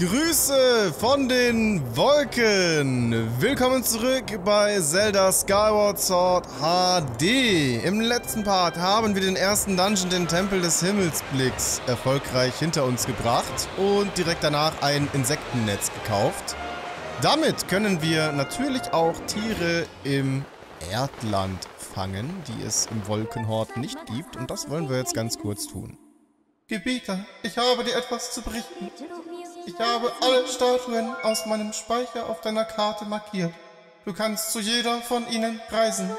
Grüße von den Wolken! Willkommen zurück bei Zelda Skyward Sword HD. Im letzten Part haben wir den ersten Dungeon, den Tempel des Himmelsblicks, erfolgreich hinter uns gebracht und direkt danach ein Insektennetz gekauft. Damit können wir natürlich auch Tiere im Erdland fangen, die es im Wolkenhort nicht gibt und das wollen wir jetzt ganz kurz tun. Gebieter, ich habe dir etwas zu berichten. Ich habe alle Statuen aus meinem Speicher auf deiner Karte markiert. Du kannst zu jeder von ihnen reisen.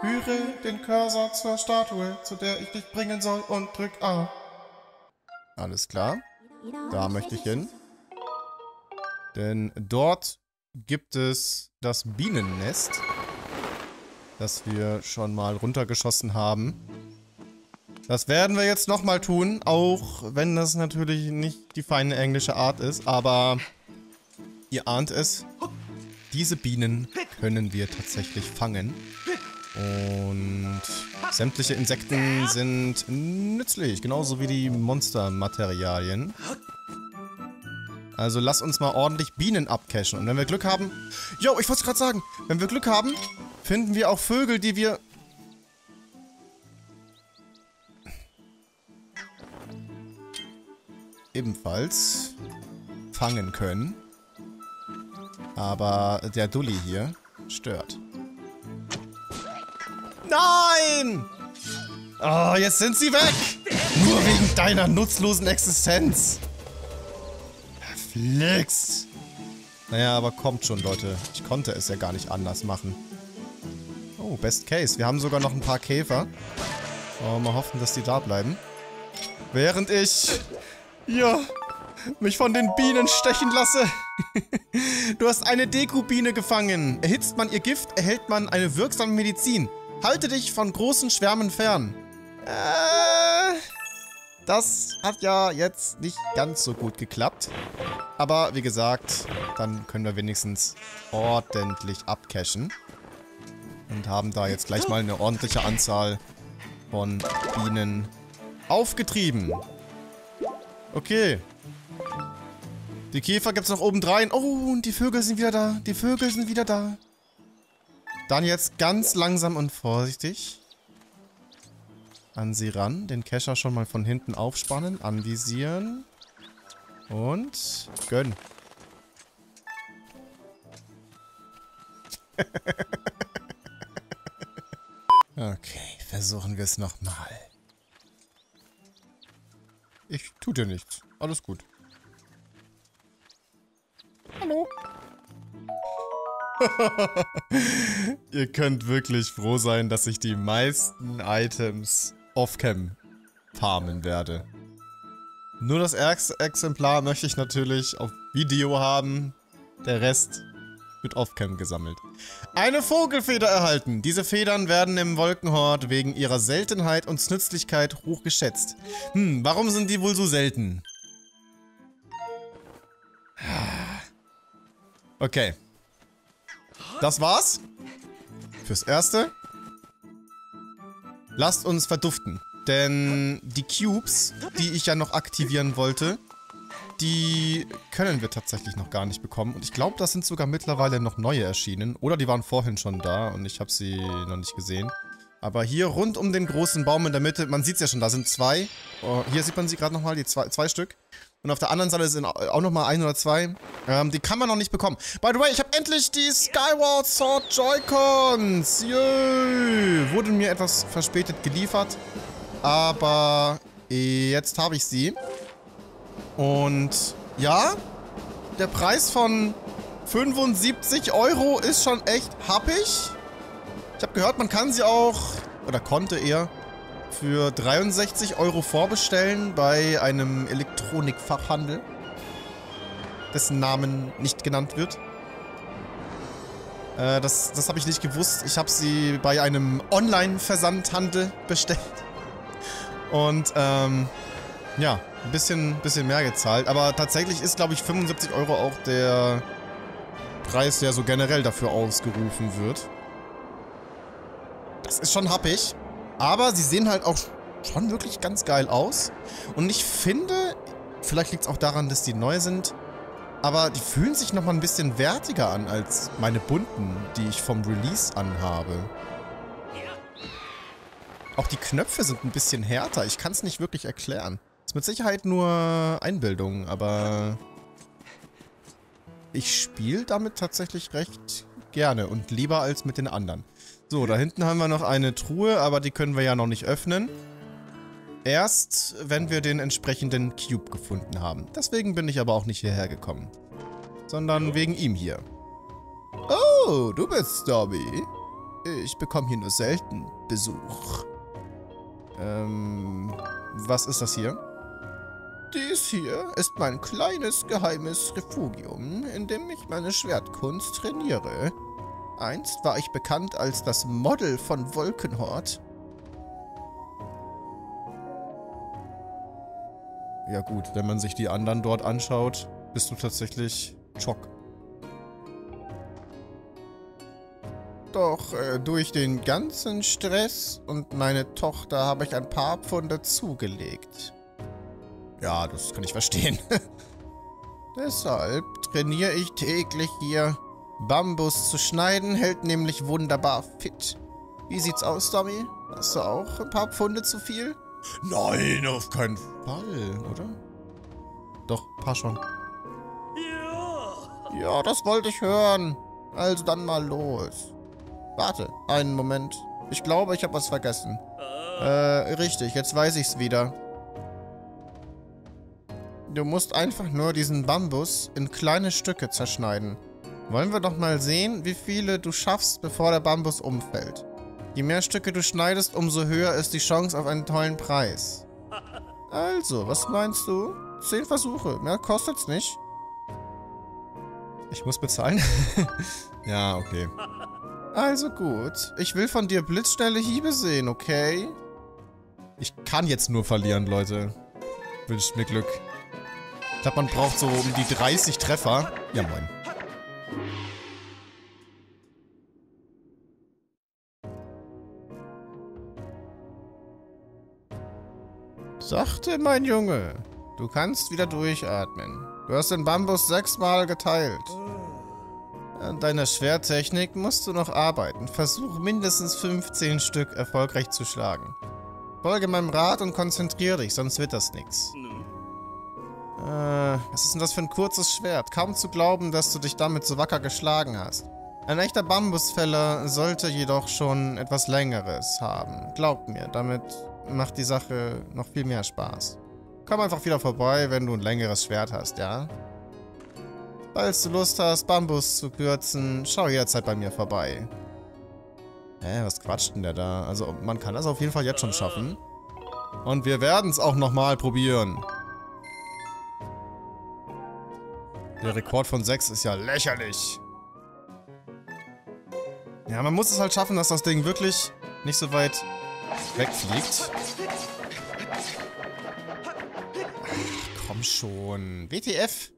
Führe den Cursor zur Statue, zu der ich dich bringen soll und drück A. Alles klar. Da möchte ich hin. Denn dort gibt es das Bienennest, das wir schon mal runtergeschossen haben. Das werden wir jetzt nochmal tun, auch wenn das natürlich nicht die feine englische Art ist, aber ihr ahnt es, diese Bienen können wir tatsächlich fangen. Und sämtliche Insekten sind nützlich, genauso wie die Monstermaterialien. Also lass uns mal ordentlich Bienen abcashen. Und wenn wir Glück haben... Jo, ich wollte es gerade sagen. Wenn wir Glück haben, finden wir auch Vögel, die wir ebenfalls fangen können. Aber der Dulli hier stört. Nein! Oh, jetzt sind sie weg! Nur wegen deiner nutzlosen Existenz. Verflixt. Naja, aber kommt schon, Leute. Ich konnte es ja gar nicht anders machen. Oh, Best Case. Wir haben sogar noch ein paar Käfer. Oh, mal hoffen, dass die da bleiben. Während ich ja, mich von den Bienen stechen lasse. du hast eine Deku-Biene gefangen. Erhitzt man ihr Gift, erhält man eine wirksame Medizin. Halte dich von großen Schwärmen fern. Äh, das hat ja jetzt nicht ganz so gut geklappt. Aber wie gesagt, dann können wir wenigstens ordentlich abcashen. Und haben da jetzt gleich mal eine ordentliche Anzahl von Bienen aufgetrieben. Okay. Die Käfer gibt's noch obendrein. Oh, und die Vögel sind wieder da. Die Vögel sind wieder da. Dann jetzt ganz langsam und vorsichtig an sie ran. Den Kescher schon mal von hinten aufspannen, anvisieren. Und gönn. okay, versuchen wir es nochmal. Ich tu dir nichts. Alles gut. Hallo. Ihr könnt wirklich froh sein, dass ich die meisten Items off-cam farmen werde. Nur das erste Exemplar möchte ich natürlich auf Video haben. Der Rest wird off-cam gesammelt. Eine Vogelfeder erhalten. Diese Federn werden im Wolkenhort wegen ihrer Seltenheit und Nützlichkeit hoch geschätzt. Hm, warum sind die wohl so selten? Okay. Das war's. Fürs Erste. Lasst uns verduften. Denn die Cubes, die ich ja noch aktivieren wollte, die können wir tatsächlich noch gar nicht bekommen. Und ich glaube, das sind sogar mittlerweile noch neue erschienen. Oder die waren vorhin schon da und ich habe sie noch nicht gesehen. Aber hier rund um den großen Baum in der Mitte, man sieht es ja schon, da sind zwei. Oh, hier sieht man sie gerade nochmal, die zwei, zwei Stück. Und auf der anderen Seite sind auch nochmal ein oder zwei. Ähm, die kann man noch nicht bekommen. By the way, ich habe endlich die Skyward Sword Joy-Cons. Jö. Wurde mir etwas verspätet geliefert. Aber jetzt habe ich sie. Und ja, der Preis von 75 Euro ist schon echt happig. Ich habe gehört, man kann sie auch, oder konnte eher, für 63 Euro vorbestellen bei einem Elektronikfachhandel, dessen Namen nicht genannt wird. Äh, das das habe ich nicht gewusst. Ich habe sie bei einem Online-Versandhandel bestellt. Und, ähm, ja, ein bisschen, bisschen mehr gezahlt. Aber tatsächlich ist, glaube ich, 75 Euro auch der Preis, der so generell dafür ausgerufen wird. Das ist schon happig. Aber sie sehen halt auch schon wirklich ganz geil aus. Und ich finde, vielleicht liegt es auch daran, dass die neu sind. Aber die fühlen sich nochmal ein bisschen wertiger an als meine bunten, die ich vom Release anhabe. Auch die Knöpfe sind ein bisschen härter. Ich kann es nicht wirklich erklären. Ist mit Sicherheit nur Einbildung, aber... Ich spiele damit tatsächlich recht gerne und lieber als mit den anderen. So, da hinten haben wir noch eine Truhe, aber die können wir ja noch nicht öffnen. Erst, wenn wir den entsprechenden Cube gefunden haben. Deswegen bin ich aber auch nicht hierher gekommen. Sondern wegen ihm hier. Oh, du bist Dobby. Ich bekomme hier nur selten Besuch. Ähm, was ist das hier? Dies hier ist mein kleines geheimes Refugium, in dem ich meine Schwertkunst trainiere. Einst war ich bekannt als das Model von Wolkenhort. Ja gut, wenn man sich die anderen dort anschaut, bist du tatsächlich Schock. Doch äh, durch den ganzen Stress und meine Tochter habe ich ein paar Pfunde zugelegt. Ja, das kann ich verstehen. Deshalb trainiere ich täglich hier. Bambus zu schneiden hält nämlich wunderbar fit. Wie sieht's aus, Tommy? Hast du auch ein paar Pfunde zu viel? Nein, auf keinen Fall, oder? Doch, paar schon. Ja, das wollte ich hören. Also dann mal los. Warte, einen Moment. Ich glaube, ich habe was vergessen. Äh, richtig, jetzt weiß ich's wieder. Du musst einfach nur diesen Bambus in kleine Stücke zerschneiden. Wollen wir doch mal sehen, wie viele du schaffst, bevor der Bambus umfällt. Je mehr Stücke du schneidest, umso höher ist die Chance auf einen tollen Preis. Also, was meinst du? Zehn Versuche, mehr kostet's nicht. Ich muss bezahlen? ja, okay. Also gut. Ich will von dir blitzschnelle Hiebe sehen, okay? Ich kann jetzt nur verlieren, Leute. Wünscht mir Glück. Ich glaube, man braucht so um die 30 Treffer. Ja, moin. Sachte, mein Junge. Du kannst wieder durchatmen. Du hast den Bambus sechsmal geteilt. An deiner Schwertechnik musst du noch arbeiten. Versuch mindestens 15 Stück erfolgreich zu schlagen. Folge meinem Rat und konzentriere dich, sonst wird das nichts. Äh, was ist denn das für ein kurzes Schwert? Kaum zu glauben, dass du dich damit so wacker geschlagen hast. Ein echter Bambusfäller sollte jedoch schon etwas längeres haben. Glaub mir, damit macht die Sache noch viel mehr Spaß. Komm einfach wieder vorbei, wenn du ein längeres Schwert hast, ja? Falls du Lust hast, Bambus zu kürzen, schau jederzeit bei mir vorbei. Hä, was quatscht denn der da? Also, man kann das auf jeden Fall jetzt schon schaffen. Und wir werden es auch nochmal probieren. Der Rekord von 6 ist ja lächerlich. Ja, man muss es halt schaffen, dass das Ding wirklich nicht so weit wegfliegt. Ach, komm schon. WTF?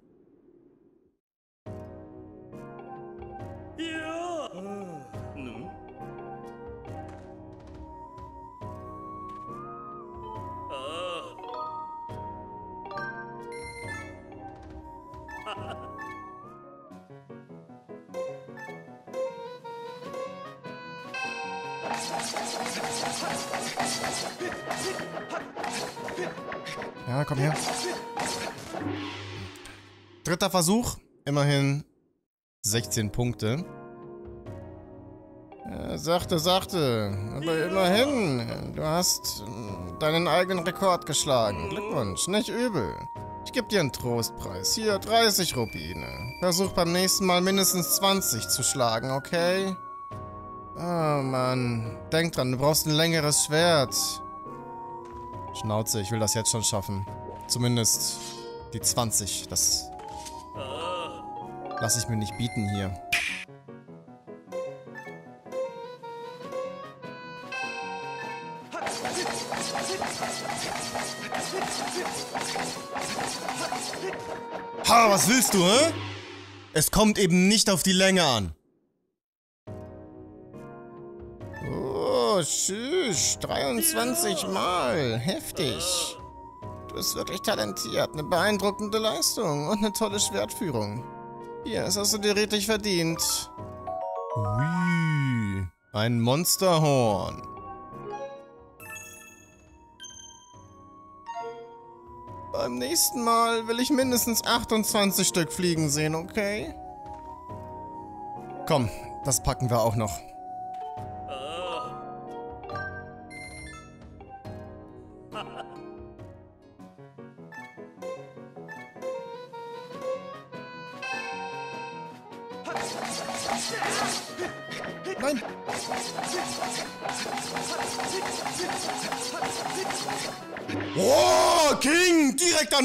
Ja, komm her. Dritter Versuch. Immerhin 16 Punkte. Ja, sachte, sachte. Aber immerhin. Du hast deinen eigenen Rekord geschlagen. Glückwunsch. Nicht übel. Ich gebe dir einen Trostpreis. Hier, 30 Rubine. Versuch beim nächsten Mal mindestens 20 zu schlagen, okay? Oh Mann. Denk dran, du brauchst ein längeres Schwert. Schnauze, ich will das jetzt schon schaffen. Zumindest die 20. Das lasse ich mir nicht bieten hier. Ha, was willst du, hä? Es kommt eben nicht auf die Länge an. Tschüss. 23 Mal. Heftig. Du bist wirklich talentiert, eine beeindruckende Leistung und eine tolle Schwertführung. Hier, das hast du dir richtig verdient. Ui, ein Monsterhorn. Beim nächsten Mal will ich mindestens 28 Stück fliegen sehen, okay? Komm, das packen wir auch noch.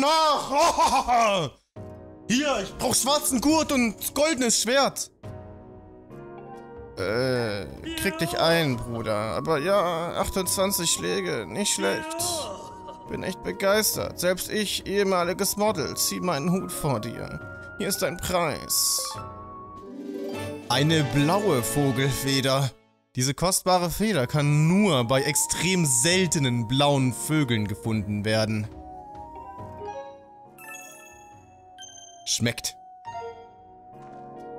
Danach! Hier, ich brauch schwarzen Gurt und goldenes Schwert. Äh, krieg dich ein, Bruder. Aber ja, 28 Schläge, nicht schlecht. Bin echt begeistert. Selbst ich, ehemaliges Model, zieh meinen Hut vor dir. Hier ist dein Preis. Eine blaue Vogelfeder. Diese kostbare Feder kann nur bei extrem seltenen blauen Vögeln gefunden werden. Schmeckt.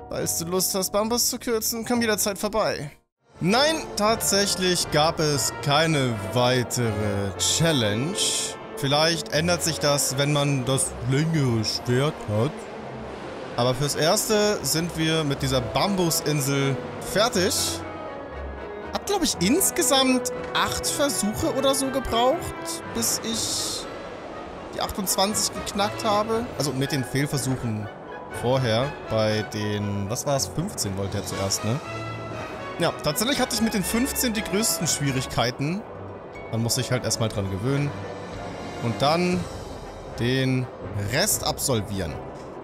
Falls du Lust hast, Bambus zu kürzen, komm jederzeit vorbei. Nein, tatsächlich gab es keine weitere Challenge. Vielleicht ändert sich das, wenn man das längere Schwert hat. Aber fürs Erste sind wir mit dieser Bambusinsel fertig. Hat, glaube ich, insgesamt acht Versuche oder so gebraucht, bis ich die 28 geknackt habe. Also mit den Fehlversuchen vorher bei den, was war es, 15 wollte er zuerst, ne? Ja, tatsächlich hatte ich mit den 15 die größten Schwierigkeiten. Man muss sich halt erstmal dran gewöhnen. Und dann den Rest absolvieren.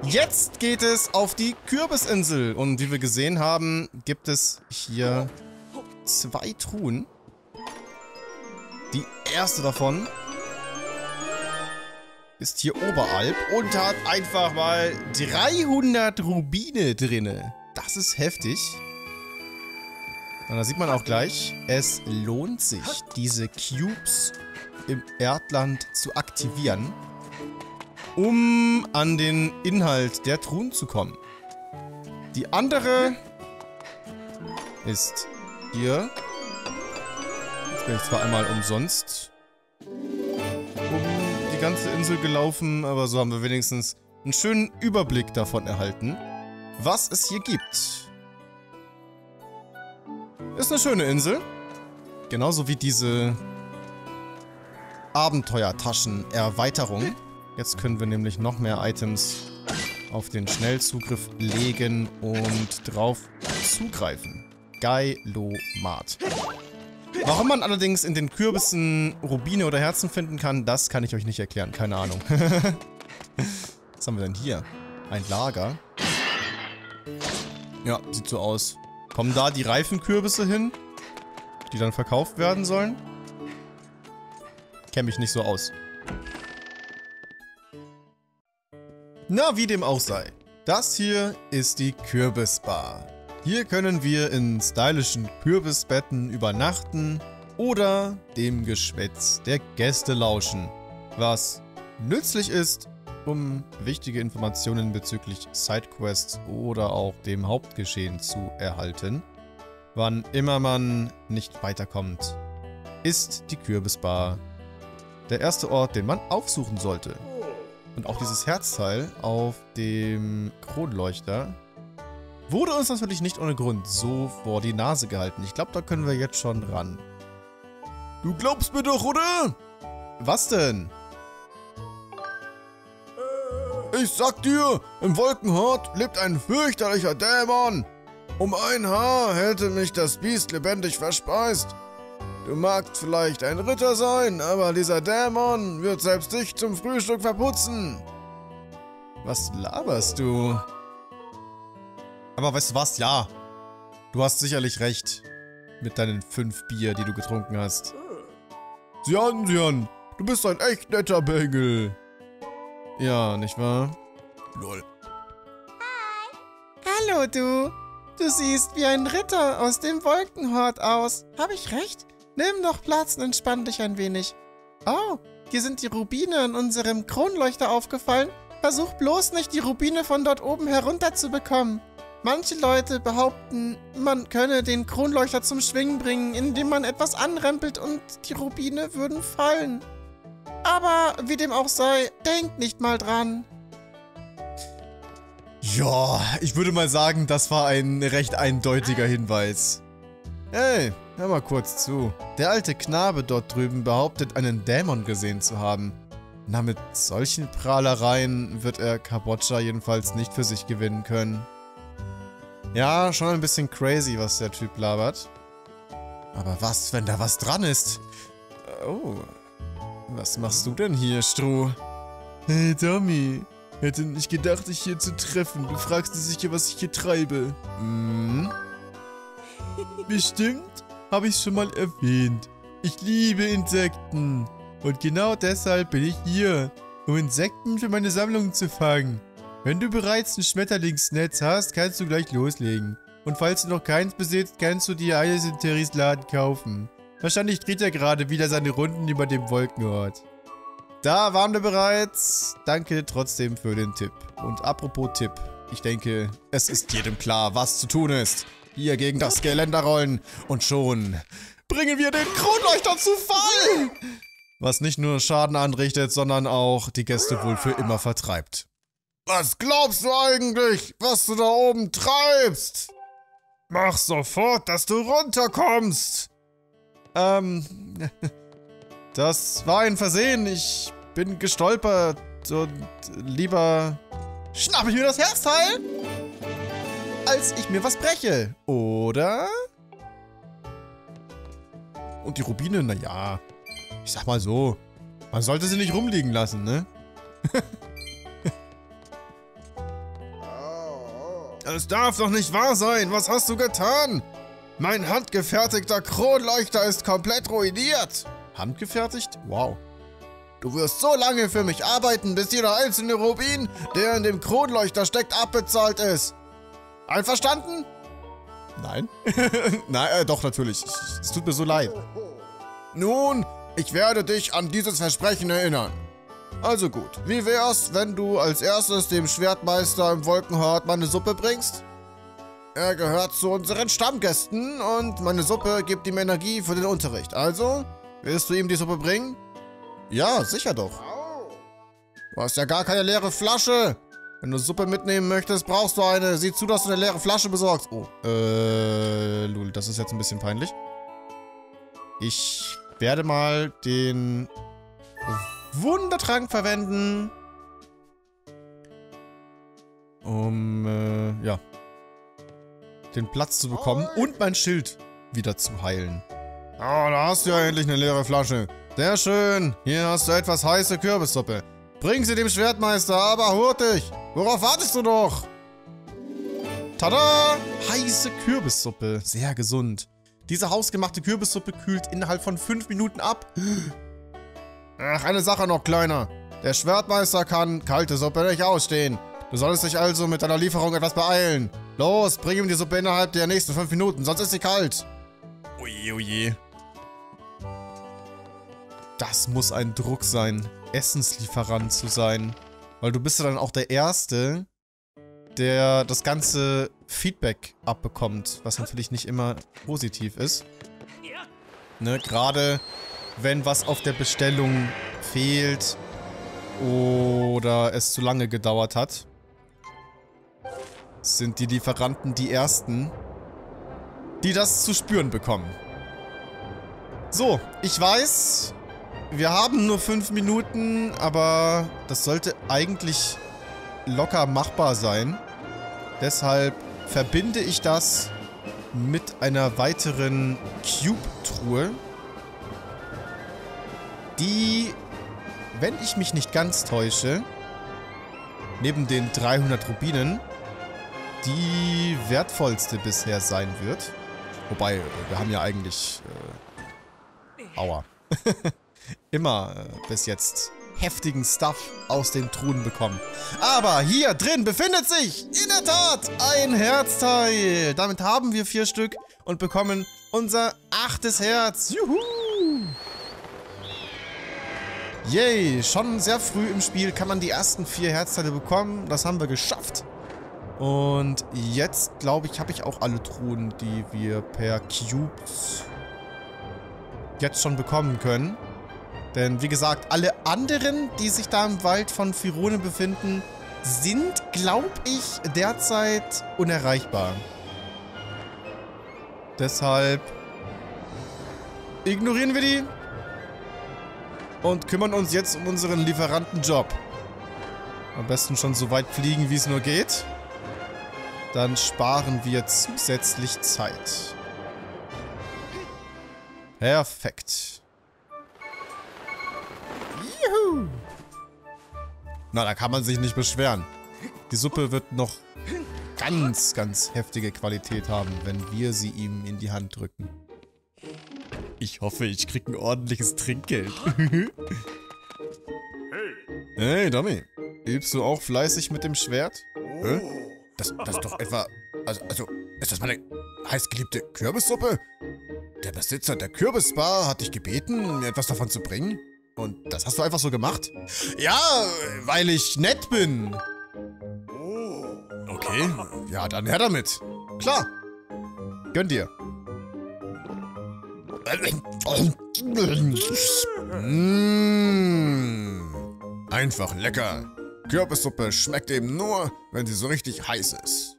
Jetzt geht es auf die Kürbisinsel. Und wie wir gesehen haben, gibt es hier zwei Truhen. Die erste davon ist hier oberhalb und hat einfach mal 300 Rubine drinne. Das ist heftig. Und da sieht man auch gleich, es lohnt sich, diese Cubes im Erdland zu aktivieren, um an den Inhalt der Truhen zu kommen. Die andere ist hier. Jetzt bin ich zwar einmal umsonst die ganze Insel gelaufen, aber so haben wir wenigstens einen schönen Überblick davon erhalten, was es hier gibt. Ist eine schöne Insel. Genauso wie diese Abenteuertaschen-Erweiterung. Jetzt können wir nämlich noch mehr Items auf den Schnellzugriff legen und drauf zugreifen. Geilomat. Warum man allerdings in den Kürbissen Rubine oder Herzen finden kann, das kann ich euch nicht erklären. Keine Ahnung. Was haben wir denn hier? Ein Lager. Ja, sieht so aus. Kommen da die Reifenkürbisse hin? Die dann verkauft werden sollen? Kenne mich nicht so aus. Na, wie dem auch sei. Das hier ist die Kürbisbar. Hier können wir in stylischen Kürbisbetten übernachten oder dem Geschwätz der Gäste lauschen, was nützlich ist, um wichtige Informationen bezüglich Sidequests oder auch dem Hauptgeschehen zu erhalten. Wann immer man nicht weiterkommt, ist die Kürbisbar der erste Ort, den man aufsuchen sollte. Und auch dieses Herzteil auf dem Kronleuchter Wurde uns natürlich nicht ohne Grund so vor die Nase gehalten. Ich glaube, da können wir jetzt schon ran. Du glaubst mir doch, oder? Was denn? Ich sag dir, im Wolkenhort lebt ein fürchterlicher Dämon. Um ein Haar hätte mich das Biest lebendig verspeist. Du magst vielleicht ein Ritter sein, aber dieser Dämon wird selbst dich zum Frühstück verputzen. Was laberst du? Aber weißt du was? Ja. Du hast sicherlich recht. Mit deinen fünf Bier, die du getrunken hast. Sian, Sian, du bist ein echt netter Bengel. Ja, nicht wahr? Lol. Hi. Hallo, du. Du siehst wie ein Ritter aus dem Wolkenhort aus. Hab ich recht? Nimm doch Platz und entspann dich ein wenig. Oh, dir sind die Rubine an unserem Kronleuchter aufgefallen? Versuch bloß nicht, die Rubine von dort oben herunterzubekommen. Manche Leute behaupten, man könne den Kronleuchter zum Schwingen bringen, indem man etwas anrempelt und die Rubine würden fallen. Aber wie dem auch sei, denkt nicht mal dran. Ja, ich würde mal sagen, das war ein recht eindeutiger Hinweis. Hey, hör mal kurz zu. Der alte Knabe dort drüben behauptet, einen Dämon gesehen zu haben. Na, mit solchen Prahlereien wird er Kabotscha jedenfalls nicht für sich gewinnen können. Ja, schon ein bisschen crazy, was der Typ labert. Aber was, wenn da was dran ist? Oh, was machst du denn hier, Stroh? Hey, Tommy. Hätte nicht gedacht, dich hier zu treffen. Du fragst dich sicher, was ich hier treibe. Hm? Bestimmt habe ich schon mal erwähnt. Ich liebe Insekten. Und genau deshalb bin ich hier, um Insekten für meine Sammlung zu fangen. Wenn du bereits ein Schmetterlingsnetz hast, kannst du gleich loslegen. Und falls du noch keins besitzt, kannst du dir eines in Terrys Laden kaufen. Wahrscheinlich dreht er gerade wieder seine Runden über dem Wolkenort. Da waren wir bereits. Danke trotzdem für den Tipp. Und apropos Tipp. Ich denke, es ist jedem klar, was zu tun ist. Hier gegen das Geländer rollen. Und schon bringen wir den Kronleuchter zu Fall. Was nicht nur Schaden anrichtet, sondern auch die Gäste wohl für immer vertreibt. Was glaubst du eigentlich, was du da oben treibst? Mach sofort, dass du runterkommst. Ähm, das war ein Versehen. Ich bin gestolpert und lieber schnapp ich mir das Herzteil, als ich mir was breche. Oder? Und die Rubine, naja, ich sag mal so, man sollte sie nicht rumliegen lassen, ne? Es darf doch nicht wahr sein. Was hast du getan? Mein handgefertigter Kronleuchter ist komplett ruiniert. Handgefertigt? Wow. Du wirst so lange für mich arbeiten, bis jeder einzelne Rubin, der in dem Kronleuchter steckt, abbezahlt ist. Einverstanden? Nein. Nein, äh, doch, natürlich. Es tut mir so leid. Nun, ich werde dich an dieses Versprechen erinnern. Also gut, wie wär's, wenn du als erstes dem Schwertmeister im Wolkenhort meine Suppe bringst? Er gehört zu unseren Stammgästen und meine Suppe gibt ihm Energie für den Unterricht. Also, willst du ihm die Suppe bringen? Ja, sicher doch. Du hast ja gar keine leere Flasche. Wenn du Suppe mitnehmen möchtest, brauchst du eine. Sieh zu, dass du eine leere Flasche besorgst. Oh, äh, Lul, das ist jetzt ein bisschen peinlich. Ich werde mal den Wundertrank verwenden. Um, äh, ja. Den Platz zu bekommen und mein Schild wieder zu heilen. Oh, da hast du ja endlich eine leere Flasche. Sehr schön. Hier hast du etwas heiße Kürbissuppe. Bring sie dem Schwertmeister, aber hurtig. Worauf wartest du doch? Tada! Heiße Kürbissuppe. Sehr gesund. Diese hausgemachte Kürbissuppe kühlt innerhalb von 5 Minuten ab. Ach, eine Sache noch, Kleiner. Der Schwertmeister kann kalte Suppe nicht ausstehen. Du solltest dich also mit deiner Lieferung etwas beeilen. Los, bring ihm die Suppe innerhalb der nächsten 5 Minuten, sonst ist sie kalt. Ui, ui. Das muss ein Druck sein, Essenslieferant zu sein. Weil du bist ja dann auch der Erste, der das ganze Feedback abbekommt, was natürlich nicht immer positiv ist. Ne, gerade wenn was auf der Bestellung fehlt oder es zu lange gedauert hat, sind die Lieferanten die Ersten, die das zu spüren bekommen. So, ich weiß, wir haben nur fünf Minuten, aber das sollte eigentlich locker machbar sein. Deshalb verbinde ich das mit einer weiteren Cube-Truhe, die, wenn ich mich nicht ganz täusche, neben den 300 Rubinen die wertvollste bisher sein wird. Wobei, wir haben ja eigentlich... Äh, aua. Immer äh, bis jetzt heftigen Stuff aus den Truhen bekommen. Aber hier drin befindet sich in der Tat ein Herzteil. Damit haben wir vier Stück und bekommen unser achtes Herz. Juhu! Yay, schon sehr früh im Spiel kann man die ersten vier Herzteile bekommen. Das haben wir geschafft. Und jetzt, glaube ich, habe ich auch alle Truhen, die wir per Cubes jetzt schon bekommen können. Denn wie gesagt, alle anderen, die sich da im Wald von Firone befinden, sind, glaube ich, derzeit unerreichbar. Deshalb ignorieren wir die und kümmern uns jetzt um unseren Lieferantenjob. Am besten schon so weit fliegen, wie es nur geht. Dann sparen wir zusätzlich Zeit. Perfekt. Juhu! Na, da kann man sich nicht beschweren. Die Suppe wird noch ganz, ganz heftige Qualität haben, wenn wir sie ihm in die Hand drücken. Ich hoffe, ich krieg ein ordentliches Trinkgeld. hey, Dummy. Übst du auch fleißig mit dem Schwert? Hä? Das, das ist doch etwa... Also, also, ist das meine heißgeliebte Kürbissuppe? Der Besitzer der Kürbisbar hat dich gebeten, mir etwas davon zu bringen? Und das hast du einfach so gemacht? Ja, weil ich nett bin. Okay, ja, dann her damit. Klar. Gönn dir. Mmh. Einfach lecker. Kürbissuppe schmeckt eben nur, wenn sie so richtig heiß ist.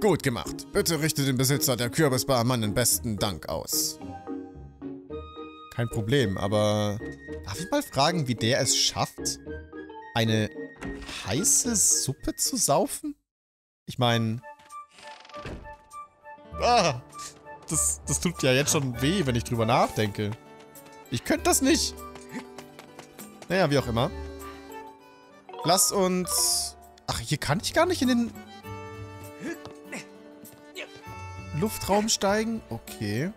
Gut gemacht. Bitte richte dem Besitzer der Kürbisbar meinen besten Dank aus. Kein Problem, aber darf ich mal fragen, wie der es schafft, eine heiße Suppe zu saufen? Ich meine... Ah, das, das tut ja jetzt schon weh, wenn ich drüber nachdenke. Ich könnte das nicht. Naja, wie auch immer. Lass uns... Ach, hier kann ich gar nicht in den... Luftraum steigen? Okay.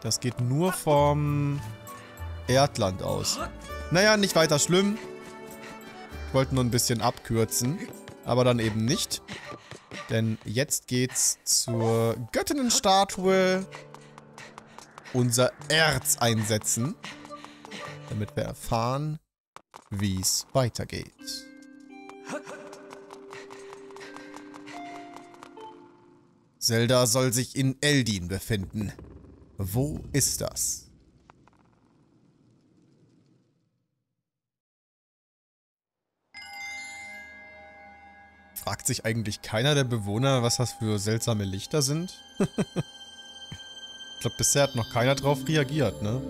Das geht nur vom Erdland aus. Naja, nicht weiter schlimm. Ich wollte nur ein bisschen abkürzen. Aber dann eben nicht. Denn jetzt geht's zur Göttinnenstatue. Unser Erz einsetzen. Damit wir erfahren, wie es weitergeht. Zelda soll sich in Eldin befinden. Wo ist das? Fragt sich eigentlich keiner der Bewohner, was das für seltsame Lichter sind? ich glaube, bisher hat noch keiner drauf reagiert, ne?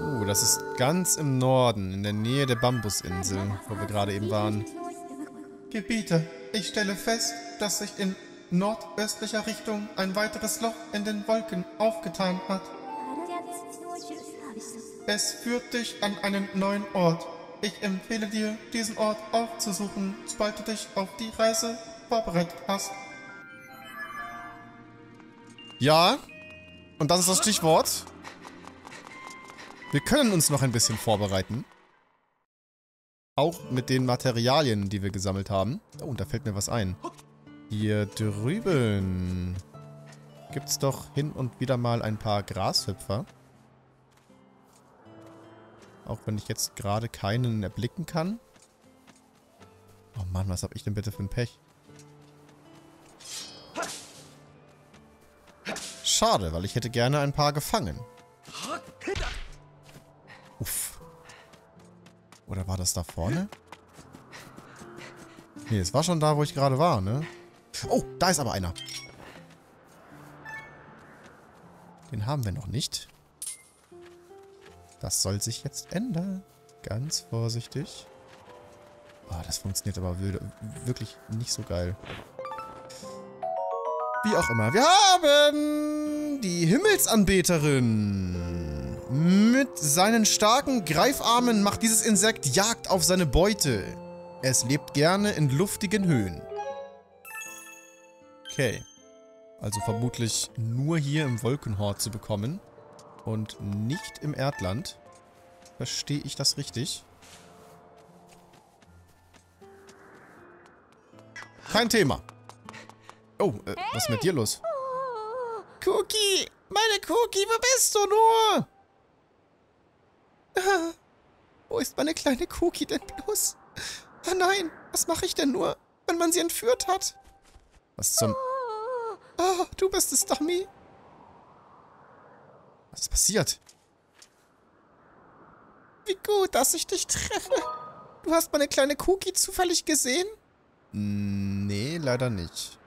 Uh, das ist ganz im Norden, in der Nähe der Bambusinsel, wo wir gerade eben waren. Gebiete, ich stelle fest, dass sich in nordöstlicher Richtung ein weiteres Loch in den Wolken aufgetan hat. Es führt dich an einen neuen Ort. Ich empfehle dir, diesen Ort aufzusuchen, sobald du dich auf die Reise vorbereitet hast. Ja, und das ist das Stichwort. Wir können uns noch ein bisschen vorbereiten. Auch mit den Materialien, die wir gesammelt haben. Oh, und da fällt mir was ein. Hier drüben gibt es doch hin und wieder mal ein paar Grashüpfer. Auch wenn ich jetzt gerade keinen erblicken kann. Oh Mann, was habe ich denn bitte für ein Pech? Schade, weil ich hätte gerne ein paar gefangen. Uff. Oder war das da vorne? Nee, es war schon da, wo ich gerade war, ne? Oh, da ist aber einer. Den haben wir noch nicht. Das soll sich jetzt ändern. Ganz vorsichtig. Oh, das funktioniert aber wirklich nicht so geil. Wie auch immer. Wir haben die Himmelsanbeterin. Mit seinen starken Greifarmen macht dieses Insekt Jagd auf seine Beute. Es lebt gerne in luftigen Höhen. Okay. Also vermutlich nur hier im Wolkenhort zu bekommen. Und nicht im Erdland. Verstehe ich das richtig? Kein Thema. Oh, äh, was ist mit dir los? Cookie, Meine Cookie, wo bist du nur? Ah, wo ist meine kleine Cookie denn bloß? Ah nein, was mache ich denn nur, wenn man sie entführt hat? Was zum... Oh, du bist es, Dummy. Was ist passiert? Wie gut, dass ich dich treffe. Du hast meine kleine Cookie zufällig gesehen? Nee, leider nicht.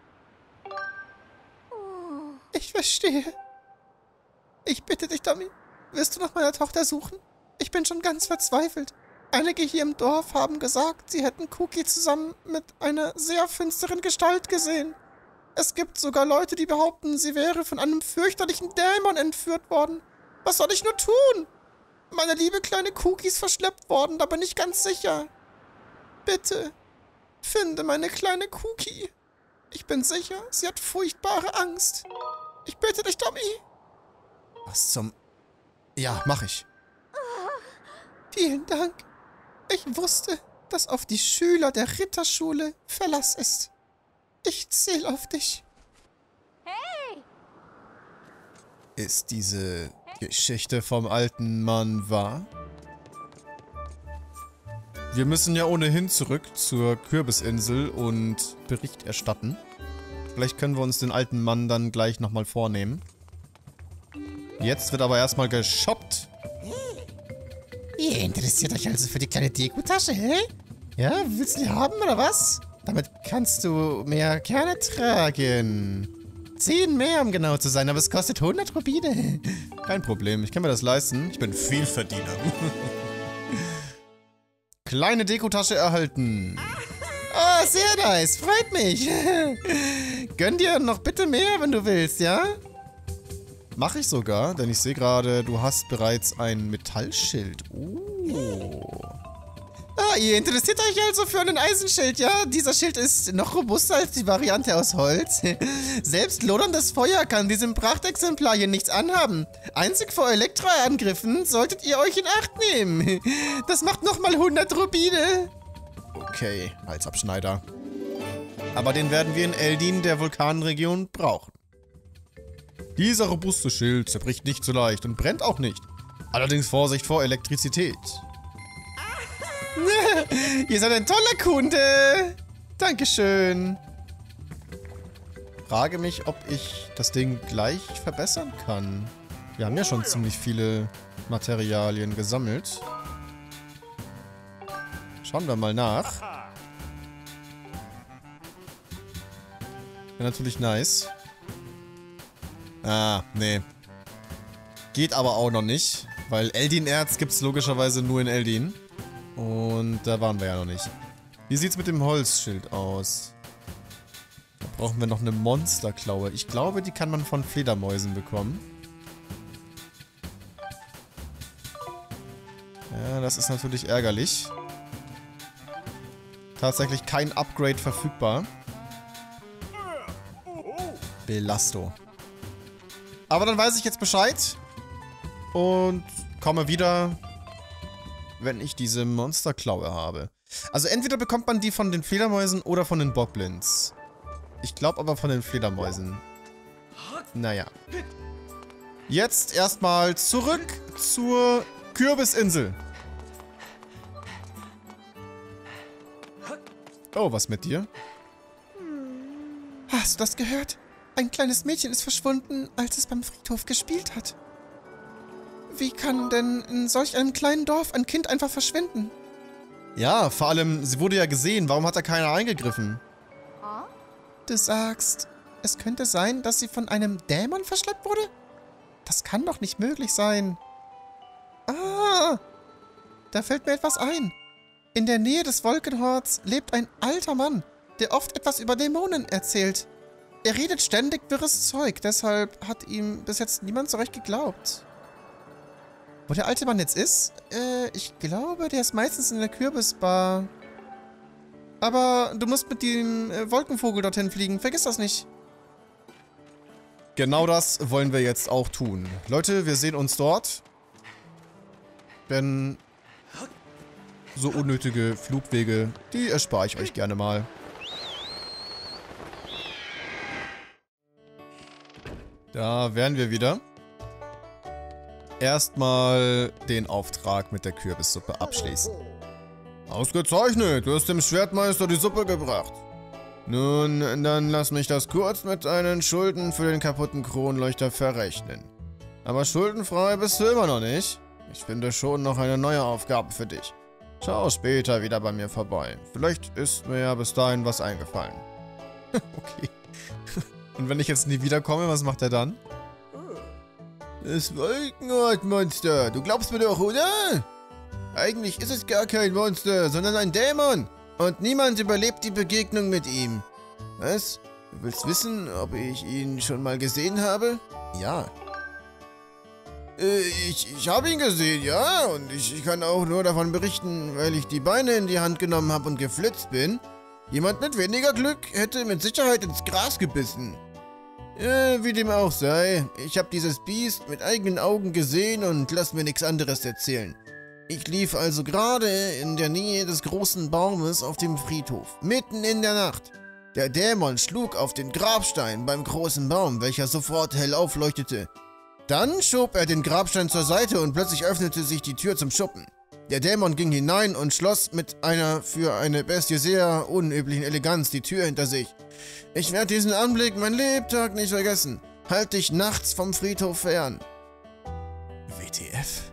Ich verstehe. Ich bitte dich, Dummy. Wirst du nach meiner Tochter suchen? Ich bin schon ganz verzweifelt. Einige hier im Dorf haben gesagt, sie hätten Cookie zusammen mit einer sehr finsteren Gestalt gesehen. Es gibt sogar Leute, die behaupten, sie wäre von einem fürchterlichen Dämon entführt worden. Was soll ich nur tun? Meine liebe kleine Cookie ist verschleppt worden, da bin ich ganz sicher. Bitte, finde meine kleine Cookie. Ich bin sicher, sie hat furchtbare Angst. Ich bitte dich, Tommy. Was zum... Ja, mach ich. Vielen Dank. Ich wusste, dass auf die Schüler der Ritterschule Verlass ist. Ich zähle auf dich. Ist diese Geschichte vom alten Mann wahr? Wir müssen ja ohnehin zurück zur Kürbisinsel und Bericht erstatten. Vielleicht können wir uns den alten Mann dann gleich nochmal vornehmen. Jetzt wird aber erstmal geshoppt. Ihr interessiert euch also für die kleine Dekotasche, hä? Ja, willst du die haben oder was? Damit kannst du mehr Kerne tragen. Zehn mehr, um genau zu sein, aber es kostet 100 Rubine. Kein Problem, ich kann mir das leisten. Ich bin Vielverdiener. Kleine Dekotasche erhalten. Oh, sehr nice, freut mich. Gönn dir noch bitte mehr, wenn du willst, ja? Mache ich sogar, denn ich sehe gerade, du hast bereits ein Metallschild. Oh. Ah, ihr interessiert euch also für einen Eisenschild, ja? Dieser Schild ist noch robuster als die Variante aus Holz. Selbst loderndes Feuer kann diesem Prachtexemplar hier nichts anhaben. Einzig vor Elektroangriffen solltet ihr euch in Acht nehmen. Das macht nochmal 100 Rubine. Okay, Halsabschneider. Aber den werden wir in Eldin, der Vulkanregion, brauchen. Dieser robuste Schild zerbricht nicht so leicht und brennt auch nicht. Allerdings Vorsicht vor Elektrizität. Ihr seid ein toller Kunde. Dankeschön. Frage mich, ob ich das Ding gleich verbessern kann. Wir haben ja schon ziemlich viele Materialien gesammelt. Schauen wir mal nach. Wäre natürlich nice. Ah, nee. Geht aber auch noch nicht, weil Eldin-Erz gibt es logischerweise nur in Eldin. Und da waren wir ja noch nicht. Wie sieht's mit dem Holzschild aus? Da brauchen wir noch eine Monsterklaue. Ich glaube, die kann man von Fledermäusen bekommen. Ja, das ist natürlich ärgerlich. Tatsächlich kein Upgrade verfügbar. Belasto. Aber dann weiß ich jetzt Bescheid. Und komme wieder wenn ich diese Monsterklaue habe. Also entweder bekommt man die von den Fledermäusen oder von den Boblins. Ich glaube aber von den Fledermäusen. Naja. Jetzt erstmal zurück zur Kürbisinsel. Oh, was mit dir? Hast du das gehört? Ein kleines Mädchen ist verschwunden, als es beim Friedhof gespielt hat. Wie kann denn in solch einem kleinen Dorf ein Kind einfach verschwinden? Ja, vor allem, sie wurde ja gesehen. Warum hat da keiner eingegriffen? Du sagst, es könnte sein, dass sie von einem Dämon verschleppt wurde? Das kann doch nicht möglich sein. Ah, da fällt mir etwas ein. In der Nähe des Wolkenhorts lebt ein alter Mann, der oft etwas über Dämonen erzählt. Er redet ständig wirres Zeug, deshalb hat ihm bis jetzt niemand so recht geglaubt. Wo der alte Mann jetzt ist? Äh, ich glaube, der ist meistens in der Kürbisbar. Aber du musst mit dem äh, Wolkenvogel dorthin fliegen. Vergiss das nicht. Genau das wollen wir jetzt auch tun. Leute, wir sehen uns dort. Denn so unnötige Flugwege, die erspare ich euch gerne mal. Da wären wir wieder. Erstmal den Auftrag mit der Kürbissuppe abschließen. Ausgezeichnet, du hast dem Schwertmeister die Suppe gebracht. Nun, dann lass mich das kurz mit deinen Schulden für den kaputten Kronleuchter verrechnen. Aber schuldenfrei bist du immer noch nicht. Ich finde schon noch eine neue Aufgabe für dich. Schau später wieder bei mir vorbei. Vielleicht ist mir ja bis dahin was eingefallen. okay. Und wenn ich jetzt nie wiederkomme, was macht er dann? Das Wolkenordmonster. Du glaubst mir doch, oder? Eigentlich ist es gar kein Monster, sondern ein Dämon. Und niemand überlebt die Begegnung mit ihm. Was? Du willst wissen, ob ich ihn schon mal gesehen habe? Ja. Äh, ich, ich habe ihn gesehen, ja. Und ich, ich kann auch nur davon berichten, weil ich die Beine in die Hand genommen habe und geflitzt bin. Jemand mit weniger Glück hätte mit Sicherheit ins Gras gebissen. Äh, wie dem auch sei, ich habe dieses Biest mit eigenen Augen gesehen und lass mir nichts anderes erzählen. Ich lief also gerade in der Nähe des großen Baumes auf dem Friedhof, mitten in der Nacht. Der Dämon schlug auf den Grabstein beim großen Baum, welcher sofort hell aufleuchtete. Dann schob er den Grabstein zur Seite und plötzlich öffnete sich die Tür zum Schuppen. Der Dämon ging hinein und schloss mit einer für eine Bestie sehr unüblichen Eleganz die Tür hinter sich. Ich werde diesen Anblick mein Lebtag nicht vergessen. Halt dich nachts vom Friedhof fern. WTF?